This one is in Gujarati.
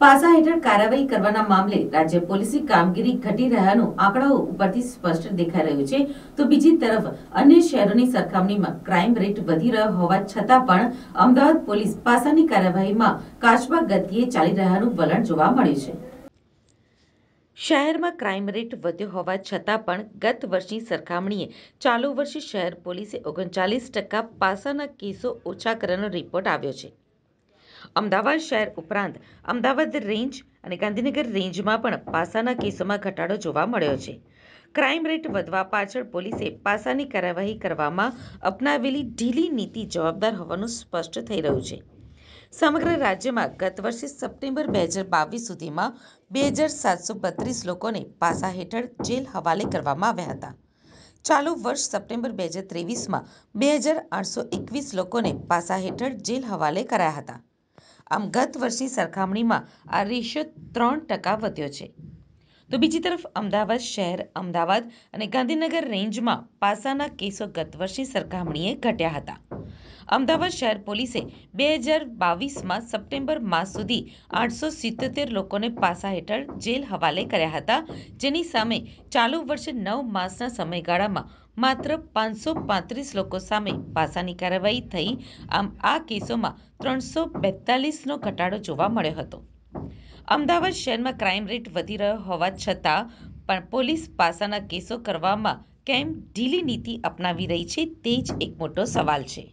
પાસા હેઠળ કાર્યવાહી કરવાના મામલે રાજ્ય પોલીસની કામગીરી ઘટી રહ્યાનું આંકડાઓ ઉપરથી સ્પષ્ટ દેખાઈ રહ્યું છે. તો બીજી તરફ, અન્ય શહેરોની સરખામણીમાં ક્રાઇમ રેટ વધી રહ્યો હોવા છતાં પણ અમદાવાદ પોલીસ પાસાની કાર્યવાહીમાં કાચબા ગતિએ ચાલી રહ્યાનું વલણ જોવા મળ્યું છે. શહેરમાં ક્રાઇમ રેટ વધ્યો હોવા છતાં પણ ગત વર્ષની સરખામણીએ ચાલુ વર્ષે શહેર પોલીસે ઓગણચાલીસ ટકા પાસાના કેસો ઓછા કરવાનો રિપોર્ટ આવ્યો છે. અમદાવાદ શહેર ઉપરાંત અમદાવાદ રેન્જ અને ગાંધીનગર રેન્જમાં પણ પાસાના કેસોમાં ઘટાડો જોવા મળ્યો છે. ક્રાઇમ રેટ વધવા પાછળ પોલીસે પાસાની કાર્યવાહી કરવામાં અપનાવેલી ઢીલી નીતિ જવાબદાર હોવાનું સ્પષ્ટ થઈ રહ્યું છે. સમગ્ર રાજ્યમાં ગત વર્ષે સપ્ટેમ્બર બે હજાર બાવીસ સુધીમાં બે હજાર સાતસો બત્રીસ લોકોને પાસા હેઠળ જેલ હવાલે કરવામાં આવ્યા હતા. ચાલુ વર્ષ સપ્ટેમ્બર બે હજાર ત્રેવીસમાં બે હજાર આઠસો એકવીસ લોકોને પાસા હેઠળ જેલ હવાલે કરાયા હતા. આમ ગત વર્ષની સરખામણીમાં આ રેશિયો ત્રણ ટકા વધ્યો છે. તો બીજી તરફ અમદાવાદ શહેર, અમદાવાદ અને ગાંધીનગર રેન્જમાં પાસાના કેસો ગત વર્ષની સરખામણીએ ઘટ્યા હતા. અમદાવાદ શહેર પોલીસે બે હજાર બાવીસમાં સપ્ટેમ્બર માસ સુધી આઠસો સિત્તોતેર લોકોને પાસા હેઠળ જેલ હવાલે કર્યા હતા. જેની સામે ચાલુ વર્ષે નવ માસના સમયગાળામાં માત્ર પાંચસો પાંત્રીસ લોકો સામે પાસાની કાર્યવાહી થઈ. આમ, આ કેસોમાં ત્રણસો બેતાલીસનો ઘટાડો જોવા મળ્યો હતો. અમદાવાદ શહેરમાં ક્રાઇમ રેટ વધી રહ્યો હોવા છતાં પણ પોલીસ પાસાના કેસો કરવામાં કેમ ઢીલી નીતિ અપનાવી રહી છે, તે જ એક મોટો સવાલ છે.